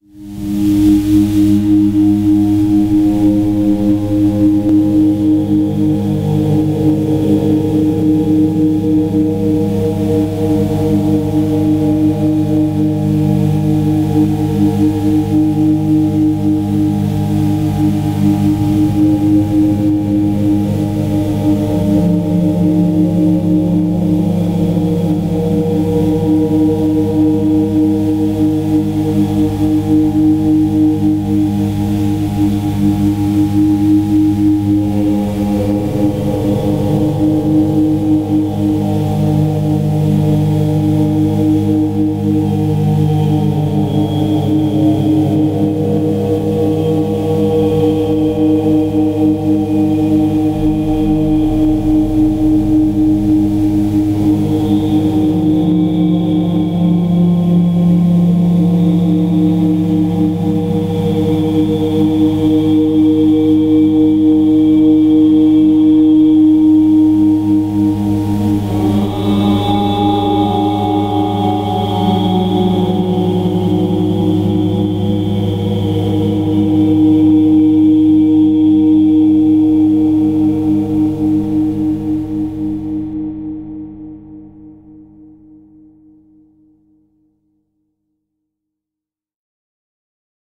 you